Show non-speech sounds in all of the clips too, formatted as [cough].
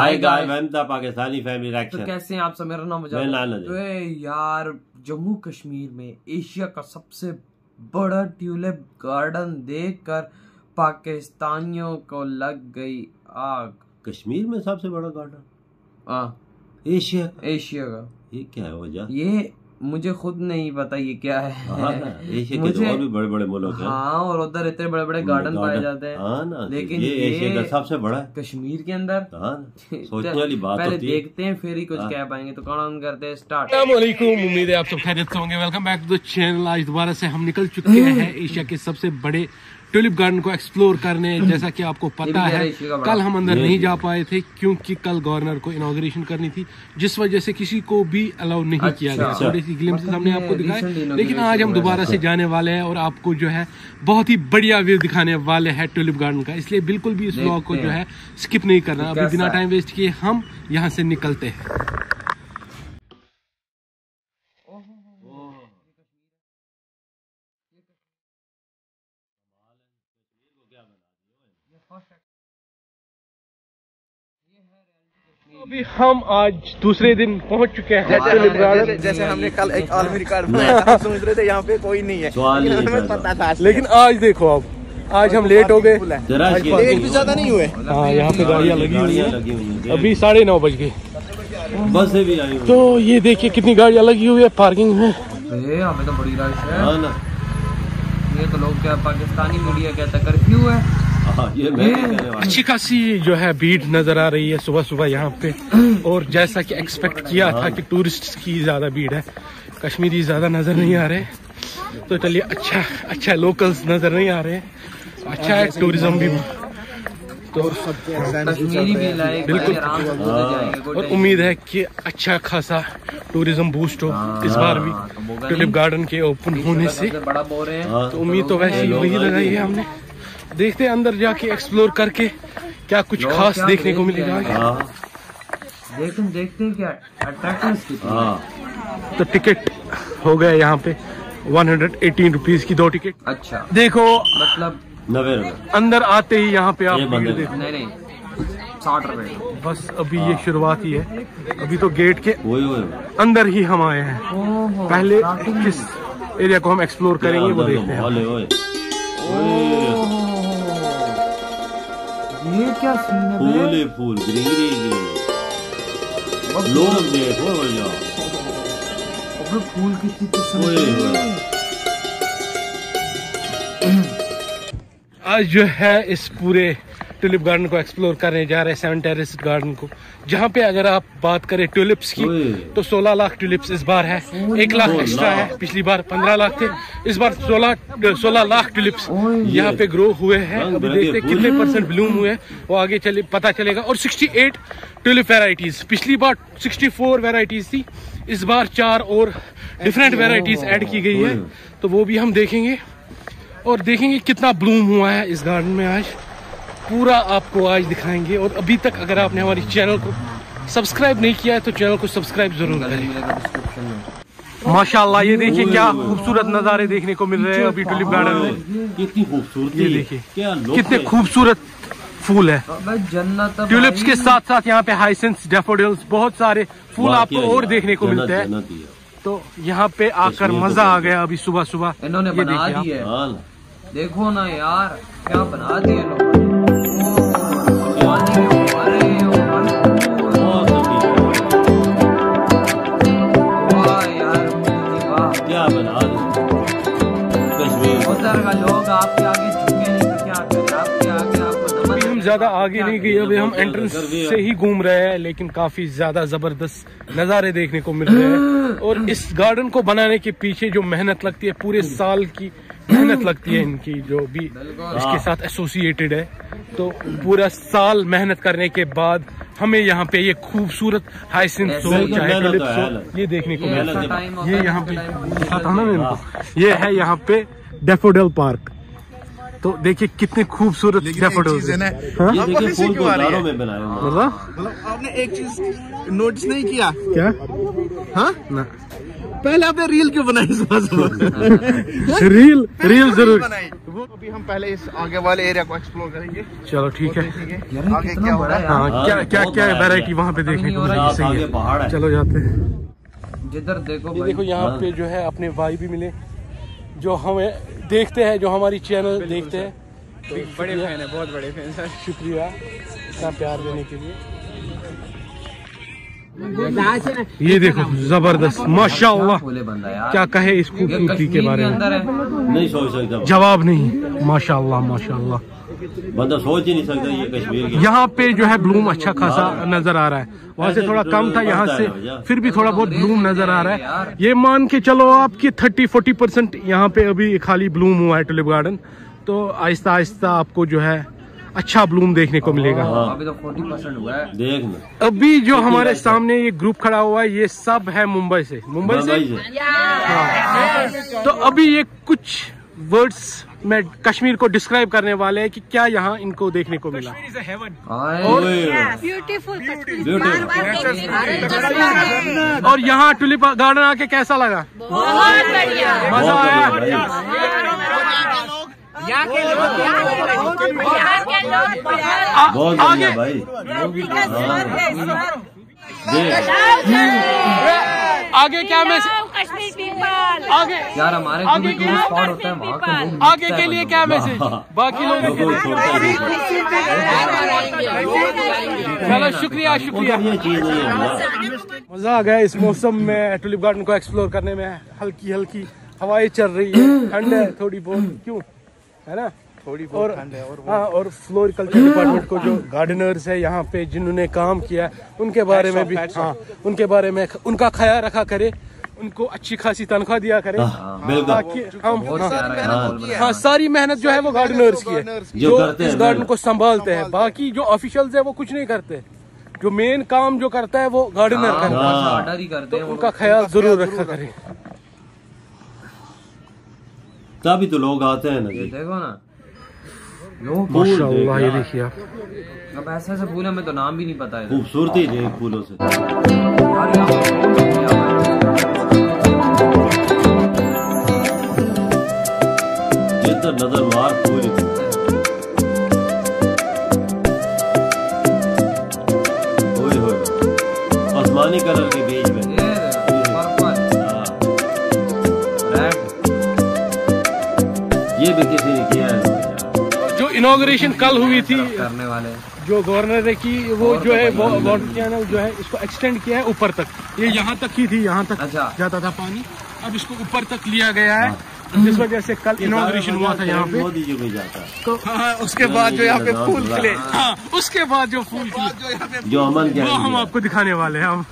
Hi guys welcome the Pakistani family तो कैसे हैं आप सब? मेरा नाम मैं मुजाहिद तो यार जम्मू कश्मीर में एशिया का सबसे बड़ा ट्यूलिप गार्डन देखकर पाकिस्तानियों को लग गई आग। कश्मीर में सबसे बड़ा गार्डन? हाँ। एशिया एशिया का। ये क्या है वजह? ये मुझे खुद नहीं पता ये क्या हाँ। है एशिया के तो मुझे- और भी बड़े बड़े मुल्क हैं। हाँ और उधर इतने बड़े बड़े गार्डन पाए जाते हैं। हाँ ना लेकिन ये ये- एशिया का सबसे बड़ा है। कश्मीर के अंदर। हाँ सोचने वाली बात पहले होती देखते हैं फिर ही कुछ कह पाएँगे। तो कौन ऑन करते हैं स्टार्ट उम्मीद है आप सब खैरियत से होंगे। Welcome back to the channel आज दोबारा से हम निकल चुके [laughs] हैं एशिया के सबसे बड़े ट्यूलिप गार्डन को एक्सप्लोर करने जैसा कि आपको पता है। कल हम अंदर नहीं जा पाए थे क्योंकि कल गवर्नर को इनॉग्रेशन करनी थी जिस वजह से किसी को भी अलाउ नहीं किया गया। अच्छा। थोड़ी सी ग्लिम्स हमने मतलब आपको ये दिखाए लेकिन आज हम दोबारा से जाने वाले हैं और आपको जो है बहुत ही बढ़िया व्यू दिखाने वाले हैं ट्यूलिप गार्डन का। इसलिए बिल्कुल भी इस व्लॉग को जो है। स्किप नहीं करना। अभी बिना टाइम वेस्ट किए हम यहाँ से निकलते हैं। अभी हम आज दूसरे दिन पहुँच चुके हैं ट्यूलिप गार्डन जैसे, जैसे हमने कल एक आलमी रिकॉर्ड बनाया था हम सोच रहे थे यहाँ पे कोई नहीं है। लेकिन नहीं हमें था। पता था लेकिन आज देखो अब आज हम लेट हो गए। एक भी ज़्यादा नहीं हुए। हाँ यहाँ पे गाड़ियाँ लगी हुई हैं। लगी हुई हैं अभी साढ़े नौ बज गए। बस से भी आई तो ये देखिए कितनी गाड़ियाँ लगी हुई है पार्किंग में। हमें तो बड़ी रश है। हाँ ये तो लोग क्या पाकिस्तानी मीडिया कहता कर्फ्यू हाँ? [laughs] ये मैं अच्छी खासी जो है भीड़ नज़र आ रही है सुबह सुबह यहाँ पे। और जैसा कि एक्सपेक्ट किया था कि टूरिस्ट की ज़्यादा भीड़ है कश्मीरी ज़्यादा नज़र नहीं आ रहे। तो चलिए अच्छा अच्छा लोकल्स नज़र नहीं आ रहे। अच्छा है टूरिज़्म भी। तो कश्मीरी भी लाइक बिल्कुल। कोई और उम्मीद है कि अच्छा खासा टूरिज़्म बूस्ट हो इस बार भी। हाँ, तो ट्यूलिप गार्डन के ओपन होने से। बड़ा बोल रहे हैं। हाँ। तो उम्मीद तो वैसे ही वही लगाई है हमने। देखते हैं अंदर जाके एक्सप्लोर करके क्या कुछ खास क्या देखने को मिलेगा हैं? हाँ। देखते हैं क्या? है। हाँ। तो टिकट हो गए यहाँ पे 118 रुपीस की दो टिकट अच्छा। देखो। मतलब नब्बे अंदर आते ही यहाँ पे आप। देखो। नहीं नहीं। साठ रुपए। बस अभी ये शुरुआत ही है। अभी तो गेट के अंदर ही हम आए हैं। पहले किस एरिया को हम एक्सप्लोर करेंगे वो अंदर तो देखते हैं। है, ये क्या सीन है फूल फूल ही फूल ग्रीनरी ग्रीनरी लोग देखो भैया अबे फूल कितनी पसंद। हैं। आज जो है इस पूरे ट्यूलिप गार्डन को एक्सप्लोर करने जा रहे हैं सेवन टेरिस गार्डन को। जहाँ पे अगर आप बात करें ट्यूलिप्स की तो 16 लाख ट्यूलिप्स इस बार है। एक लाख एक्स्ट्रा है पिछली बार 15 लाख थे। इस बार 16 16 लाख ट्यूलिप्स यहाँ पे ग्रो हुए हैं। अभी देखते हैं कितने परसेंट ब्लूम हुए हैं वो आगे चले पता चलेगा। और 68 ट्यूलिप वेराइटीज पिछली बार 64 वेराइटीज थी इस बार चार और डिफरेंट वेराइटीज ऐड की गई है। तो वो भी हम देखेंगे। और देखेंगे कितना ब्लूम हुआ है इस गार्डन में आज। पूरा आपको आज दिखाएँगे और अभी तक अगर आपने हमारी चैनल को सब्सक्राइब नहीं किया है तो चैनल को सब्सक्राइब ज़रूर करें। माशाल्लाह ये देखिए क्या खूबसूरत नज़ारे देखने को मिल रहे हैं अभी टुलिप गार्डन में। कितनी खूबसूरती ये देखिए। कितने खूबसूरत फूल है। ट्यूलिप्स के साथ साथ यहाँ पे हाइसेंस डेफोडिल्स बहुत सारे फूल आपको और देखने को मिलते हैं। तो यहाँ पे आकर तो मज़ा आ गया अभी सुबह सुबह इन्होंने बना देखिए दी ना। देखो ना यार क्या बना दिए लोगों ज़्यादा आगे नहीं गई अभी हम एंट्रेंस से ही घूम रहे हैं लेकिन काफ़ी ज़्यादा ज़बरदस्त नजारे देखने को मिल रहे हैं। [gasps] और इस गार्डन को बनाने के पीछे जो मेहनत लगती है पूरे साल की मेहनत [clears throat] लगती है इनकी जो भी इसके साथ एसोसिएटेड है। तो पूरा साल मेहनत करने के बाद हमें यहाँ पे ये खूबसूरत हाइसिन हो चाहे मेहनत tulips है, हो, मेहनत। ये देखने को मिलता है। ये यहाँ पे हूँ ये है यहाँ पे डेफोडल पार्क तो देखिए कितने खूबसूरत हाँ? रही है? हैं। आपने एक चीज़ नोटिस नहीं किया? क्या? हाँ? ना। पहले आपने रील क्यों बनाई रील [laughs] रील ज़रूर। बनाई? वो अभी हम पहले इस आगे वाले एरिया को एक्सप्लोर करेंगे। चलो ठीक है। आगे क्या बड़ा होगा है। हाँ। क्या हाँ, क्या क्या वैरायटी वहाँ पे देखने को मिलेगी सही है चलो जाते हैं। जिधर देखो देखो यहाँ हाँ। पे जो है अपने भाई भी मिले। जो हमें देखते हैं जो हमारी चैनल देखते हैं। तो बड़े फ़ैन है बहुत बड़े फ़ैन सर। शुक्रिया। इतना प्यार देने के लिए। ये देखो ज़बरदस्त। माशाल्लाह। क्या कहे इस खूबसूरती के बारे में? नहीं सोच सकता जवाब नहीं। माशाल्लाह माशाल्लाह। बंदा सोच ही नहीं सकता ये कश्मीर यहाँ पे जो है ब्लूम अच्छा खासा नज़र आ रहा है। वहाँ से थोड़ा कम था यहाँ से फिर भी थोड़ा बहुत ब्लूम नज़र आ रहा है। ये मान के चलो आपकी थर्टी फोर्टी परसेंट यहाँ पे अभी खाली ब्लूम हुआ है टुलिप गार्डन। तो आहिस्ता आहिस्ता आपको जो है अच्छा ब्लूम देखने को मिलेगा। अभी तो फोर्टी परसेंट हुआ है। देख अभी जो हमारे सामने ये ग्रुप खड़ा हुआ है ये सब है मुंबई से। मुंबई से? मुंबई तो अभी ये कुछ वर्ड्स में कश्मीर को डिस्क्राइब करने वाले हैं कि क्या यहाँ इनको देखने को मिला। हाँ, ओए, ब्यूटीफुल Beautiful. और यहाँ टुलिप गार्डन आके कैसा लगा? बहुत बढ़िया। मज़ा आया। यहाँ के लोग बहुत आगे। बढ़िया भाई। देख आगे क्या मैसेज आगे यार हमारे आगे स्पॉट होता है वहाँ के आगे के लिए क्या मैसेज बाकी लोगों के को ही। चलो शुक्रिया शुक्रिया। है। मज़ा आ गया इस मौसम में टुलिप गार्डन को एक्सप्लोर करने में। हल्की हल्की हवाएँ चल रही है ठंड है थोड़ी बहुत। क्यों? है ना? थोड़ी और बहुत ठंड है और हाँ और फ्लोरिकल्चर डिपार्टमेंट को जो गार्डनर्स है यहाँ पे जिन्होंने काम किया उनके बारे में भी हाँ उनके बारे में उनका ख्याल रखा करे। उनको अच्छी खासी तनख्वाह दिया करे। हाँ, ताकि हम हाँ, है हाँ, हाँ सारी मेहनत जो है वो गार्डनर्स की है। जो इस गार्डन को संभालते हैं। बाकी जो ऑफिशियल्स है वो कुछ नहीं करते। जो मेन काम जो करता है वो गार्डनर हाँ, करता है। हाँ। ही। हैं वो उनका ख्याल ज़रूर रखा करें। तभी तो लोग आते हैं ना ये देखो ना। लोग माशाल्लाह ये देखिए आप। अब ऐसे ऐसे फूल हमें तो नाम भी नहीं पता है। खूबसूरती देख फूलों से। जिधर नज़र मार ही आसमानी कलर के बीच इनोग्रेशन कल हुई थी। करने वाले। जो गवर्नर ने की वो जो तो है बढ़िया वो वाटर चैनल जो है इसको एक्सटेंड किया है ऊपर तक। ये यहाँ तक ही थी यहाँ तक अच्छा। जाता था पानी। अब इसको ऊपर तक लिया गया है। जिस वजह से कल इनोग्रेशन हुआ था यहाँ पे। मोदी जी को जाता है। तो हाँ, उसके बाद जो यहाँ पे फूल खिले। हाँ उसके बाद जो फूल जो अमन के वो हम आपको दिखाने वाले हैं हम।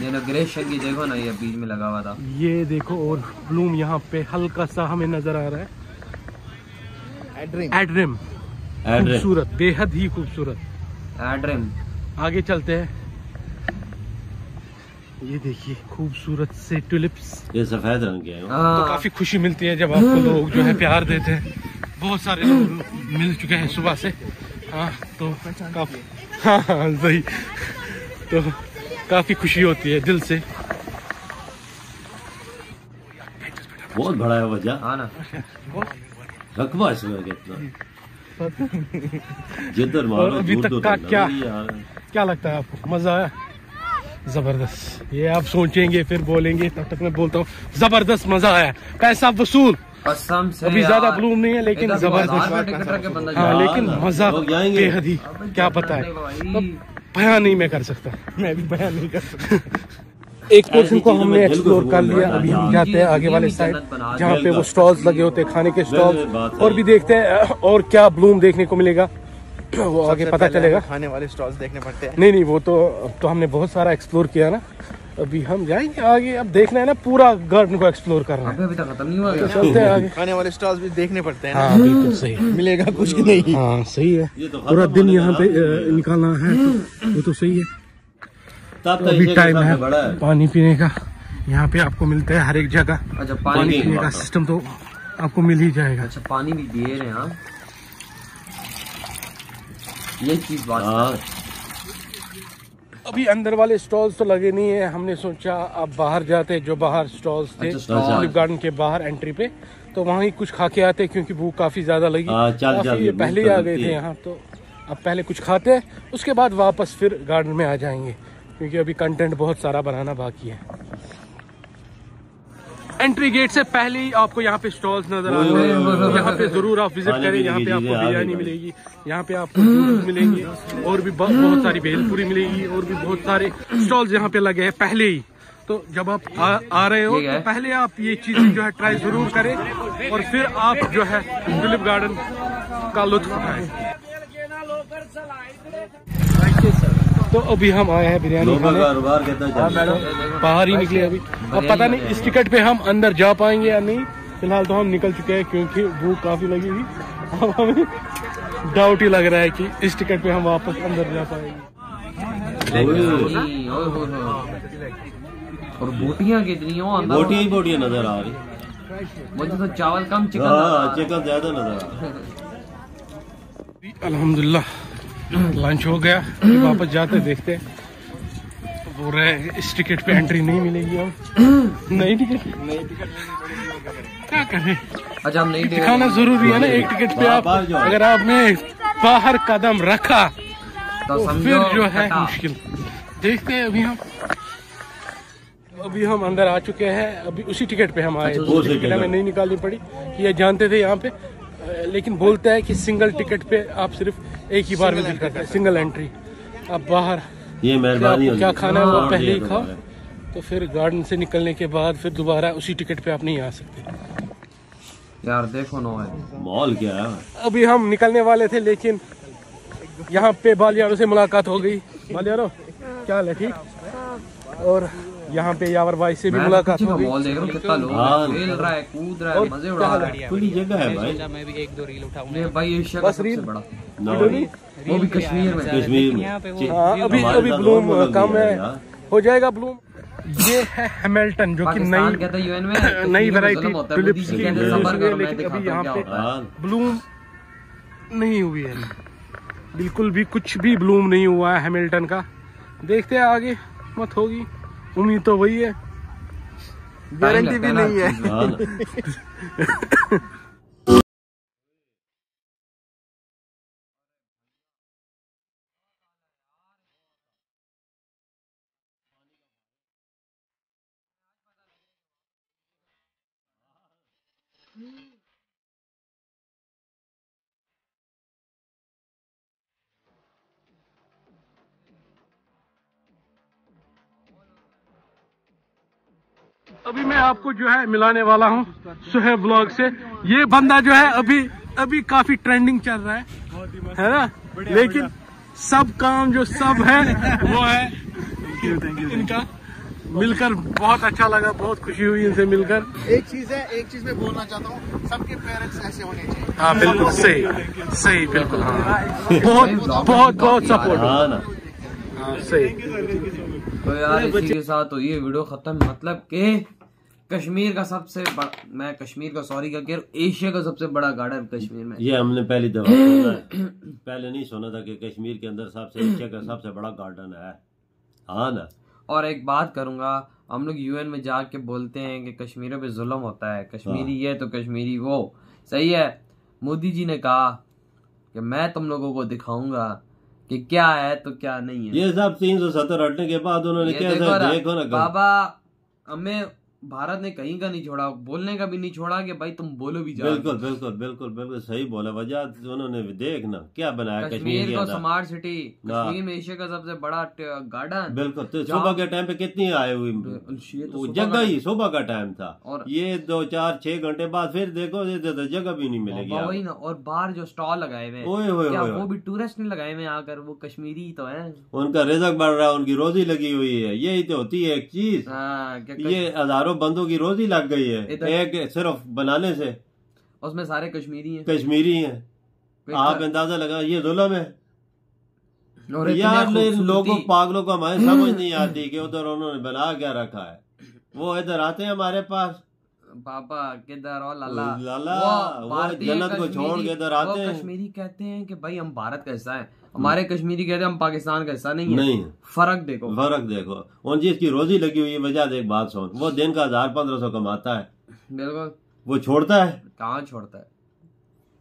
इनॉग्रेशन की देखो ना ये बीच में लगा हुआ था। ये देखो और ब्लूम यहाँ पे हल्का सा हमें नज़र आ रहा है। एड्रिम खूबसूरत बेहद ही खूबसूरत। एड्रिम आगे चलते हैं। ये देखिए खूबसूरत से टुलिप्स ये सफ़ेद रंग के हैं। तो हाँ काफ़ी खुशी मिलती है जब आपको लोग जो है प्यार देते हैं। बहुत सारे लोग मिल चुके हैं सुबह से। हाँ तो काफ़ी हाँ हाँ सही। तो काफ़ी खुशी होती है दिल से। बहुत बड़ा है वजह हाँ ना। रकबा इसमें कितना जिधर मारो अभी तक का क्या? क्या लगता है आपको? मज़ा आया? ज़बरदस्त। ये आप सोचेंगे फिर बोलेंगे तब तक मैं बोलता हूँ ज़बरदस्त मज़ा आया। पैसा वसूल। कसम से अभी ज़्यादा ब्लूम नहीं है लेकिन ज़बरदस्त के बंदा हाँ लेकिन मज़ा बेहद ही। क्या पता है? तो बयान नहीं मैं कर सकता। मैं भी बयान नहीं कर सकता। एक पोर्शन को हमने एक्सप्लोर कर लिया। अभी हम। जाते हैं आगे वाले साइड। जहाँ पे वो। स्टॉल्स लगे होते हैं खाने के स्टॉल्स और भी देखते हैं और क्या ब्लूम देखने को मिलेगा। वो आगे पता चलेगा। खाने वाले स्टॉल्स देखने पड़ते हैं। नहीं नहीं वो तो अब तो हमने बहुत सारा एक्सप्लोर किया ना। अभी हम जाएँगे आगे। अब देखना है ना पूरा गार्डन को एक्सप्लोर करना है। अभी अभी तक खत्म नहीं हुआ। तो चलते हैं आगे। खाने वाले स्टॉल्स भी देखने पड़ते हैं हाँ बिल्कुल सही मिलेगा कुछ नहीं। हाँ सही है। तो पूरा दिन यहाँ पे निकालना है। वो तो सही है। तब तो अभी टाइम है पानी पीने का। यहाँ पे आपको मिलता है हर एक जगह। अच्छा पानी पानी पीने का सिस्टम तो आपको मिल ही जाएगा। अच्छा पानी भी दिए रहे हैं हाँ ये चीज़ बात हाँ। अभी अंदर वाले स्टॉल्स तो लगे नहीं है। हमने सोचा अब बाहर जाते जो बाहर स्टॉल्स थे अच्छा, टूलिप गार्डन के बाहर एंट्री पे तो वहाँ ही कुछ खा के आते क्योंकि भूख काफ़ी ज़्यादा लगी। हाँ, काफ़ी ये पहले तो ही आ गए थे यहाँ तो अब पहले कुछ खाते हैं उसके बाद वापस फिर गार्डन में आ जाएँगे। क्योंकि अभी कंटेंट बहुत सारा बनाना बाकी है। एंट्री गेट से पहले ही आपको यहाँ पे स्टॉल्स नज़र आ रहे हैं यहाँ पे ज़रूर आप विज़िट करें यहाँ पे आपको बिरयानी मिलेगी यहाँ पे आपको जूस मिलेंगे और भी बहुत बहुत सारी भेलपुरी मिलेगी और भी बहुत सारे स्टॉल्स यहाँ पे लगे हैं पहले ही। तो जब आप आ, आ रहे हो तो पहले आप ये चीज़ें जो है ट्राई ज़रूर करें और फिर आप जो है टुलिप गार्डन का लुत्फ उठाएँ। तो अभी हम आए हैं बिरयानी खाने। है बाहर ही निकले अभी। अब पता नहीं इस टिकट पे हम अंदर जा पाएँगे या नहीं फ़िलहाल तो हम निकल चुके हैं क्योंकि भूख काफ़ी लगी हुई। अब हमें डाउट ही लग रहा है कि इस टिकट पे हम वापस अंदर जा पाएँगे। और बोटियाँ कितनी हो? अंदर बोटियाँ ही बोटियाँ नज़र आ रही। मुझे तो चावल कम चिकन हाँ ज़्यादा। चिकन ज़्यादा नज़र आ रहा है। अल्हम्दुलिल्लाह लंच हो गया। वापस जाते देखते। बोल रहे इस टिकट पे एंट्री नहीं मिलेगी हम नई टिकट? क्या करें? अच्छा हम नहीं दिखाना ज़रूरी है ना एक टिकट पे आप अगर आपने बाहर कदम रखा तो तो फिर जो है मुश्किल। देखते हैं अभी हम। अभी हम अंदर आ चुके हैं अभी उसी टिकट पे हम आए। अच्छा, टिकट हमें नहीं निकालनी पड़ी ये जानते थे यहाँ पे। लेकिन बोलता है कि सिंगल टिकट पे आप सिर्फ़ एक ही बार विज़िट करते हैं। सिंगल एंट्री अब बाहर। ये मेहरबानी क्या खाना है? वो हाँ, पहले ही तो खाओ। तो फिर गार्डन से निकलने के बाद फिर दोबारा उसी टिकट पे आप नहीं आ सकते। यार देखो नो है माहौल क्या है? अभी हम निकलने वाले थे लेकिन यहाँ पे बालियारों से मुलाकात हो गई। बालियारो क्या हाल है? ठीक? और यहाँ पे यावर भाई से भी मैं तो मुलाकात हो मॉल देख रहा हूँ कितना लोग हाँ। खेल रहा है कूद रहा है मज़े उड़ा रहा है? है खुली जगह है भाई। ये भाई एशिया का सबसे बड़ा। वो भी कश्मीर में। कश्मीर में। हाँ अभी अभी ब्लूम कम है। हो जाएगा ब्लूम ये है हैमिल्टन जो कि नई है में नई वैरायटी है, जी की हैं, है, लेकिन अभी यहाँ पे है। हाँ, ब्लूम नहीं हुई है। बिल्कुल भी कुछ भी ब्लूम नहीं हुआ है हैमिल्टन का। देखते हैं आगे मत होगी। उम्मीद तो वही है। गारंटी भी नहीं है। [laughs] आपको जो है मिलाने वाला हूँ सुहेब ब्लॉग से। ये बंदा जो है अभी अभी काफ़ी ट्रेंडिंग चल रहा है। है ना? लेकिन सब काम जो सब है वो है इनका। मिलकर बहुत अच्छा लगा बहुत खुशी हुई इनसे मिलकर। एक चीज़ है एक चीज़ मैं बोलना चाहता हूँ सबके पेरेंट्स ऐसे होने चाहिए। हाँ बिल्कुल सही सही बिल्कुल हाँ। बहुत बहुत बहुत सपोर्ट हाँ हाँ सही। तो यार इसी के साथ तो ये वीडियो खत्म मतलब कि कश्मीर का सबसे बड़ा मैं कश्मीर का सॉरी का कह रहा हूँ एशिया का सबसे बड़ा गार्डन कश्मीर में। ये हमने पहली दफ़ा [coughs] पहले नहीं सुना था कि कश्मीर के अंदर सबसे एशिया का सबसे बड़ा गार्डन है। हाँ ना? और एक बात करूँगा हम लोग यूएन में जाके बोलते हैं कि कश्मीरों पे जुल्म होता है कश्मीरी ये तो कश्मीरी वो। सही है। मोदी जी ने कहा कि मैं तुम लोगों को दिखाऊँगा कि क्या है तो क्या नहीं है। ये सब तीन सौ सत्तर हटने के बाद उन्होंने क्या देखो ना बाबा हमें भारत ने कहीं का नहीं छोड़ा बोलने का भी नहीं छोड़ा कि भाई तुम बोलो भी जाओ बिल्कुल बिल्कुल बिल्कुल बिल्कुल सही बोला। वजह उन्होंने देख ना क्या बनाया कश्मीर कश्मीर के स्मार्ट सिटी हाँ। कश्मीर में एशिया का सबसे बड़ा गार्डन बिल्कुल तो सुबह के टाइम पे कितनी आए हुई? तो जगह ही सुबह का टाइम था। और- ये दो चार छह घंटे बाद फिर देखो तो जगह भी नहीं मिलेगी वही ना और बाहर जो स्टॉल लगाए हुए वो भी टूरिस्ट ने लगाए हुए आकर? वो कश्मीरी तो है। उनका रिजक बढ़ रहा है उनकी रोजी लगी हुई है। यही तो होती है एक चीज़। हाँ, ये हज़ारों बंदों की रोजी लग गई है। एक सिर्फ़ बनाने से। उसमें सारे कश्मीरी हैं। कश्मीरी हैं। आप अंदाज़ा लगा ये जुल्म है। और यार लोगों पागलों को हमारे समझ नहीं [clears throat] आती कि उधर उन्होंने बना क्या रखा है। वो इधर आते हैं हमारे पास। पापा किधर? और लाला। लाला, वो भारतीय जन्नत को छोड़ के इधर आते हैं। कश्मीरी कहते हैं कि भाई हम भारत का हिस्सा है। हमारे कश्मीरी कहते हैं हम पाकिस्तान का हिस्सा नहीं है। नहीं। फ़र्क देखो। फ़र्क देखो। उन जिसकी रोजी लगी हुई है वजह देख बात सुन वो दिन का हज़ार पंद्रह सौ कमाता है। बिल्कुल। वो छोड़ता है? कहाँ छोड़ता है?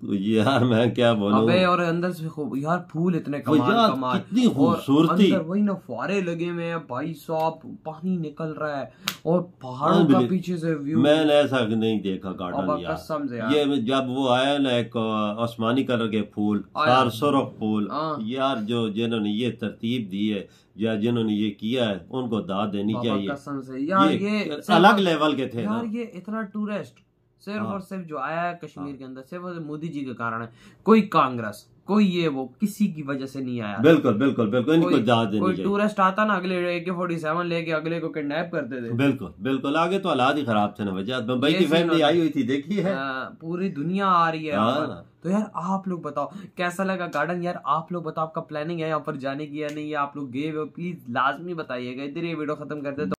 तो यार मैं क्या बोलूँ? अबे और अंदर से खूब यार फूल इतने कमाल यार कमाल। कितनी खूबसूरती। अंदर वही ना फुहारे लगे हुए हैं भाई साहब पानी निकल रहा है। और पहाड़ों का पीछे से व्यू मैंने ऐसा नहीं देखा गार्डन अब यार। कसम से यार। ये जब वो आया ना एक आसमानी कलर के फूल आया। सार सुरख फूल हाँ। यार जो जिन्होंने ये तरतीब दी है या जिन्होंने ये किया है उनको दाद देनी चाहिए। कसम से। यार ये अलग लेवल के थे यार ये इतना टूरिस्ट सिर्फ़ हाँ। और सिर्फ़ जो आया है कश्मीर के अंदर सिर्फ़ मोदी जी के कारण है। कोई कांग्रेस कोई ये वो किसी की वजह से नहीं आया। बिल्कुल बिल्कुल बिल्कुल इनको कोई दाद कोई टूरिस्ट आता ना अगले ए के फोर्टी सेवन लेके अगले को किडनैप करते थे। बिल्कुल बिल्कुल आगे तो हालात ही खराब थे ना वजह मुंबई की फैमिली आई हुई थी देखी है? हाँ, पूरी दुनिया आ रही है। हाँ। तो यार आप लोग बताओ कैसा लगा गार्डन यार आप लोग बताओ आपका प्लानिंग है यहाँ पर जाने की या नहीं? आप लोग गए प्लीज़ लाजमी बताइएगा। इधर ये वीडियो खत्म कर दे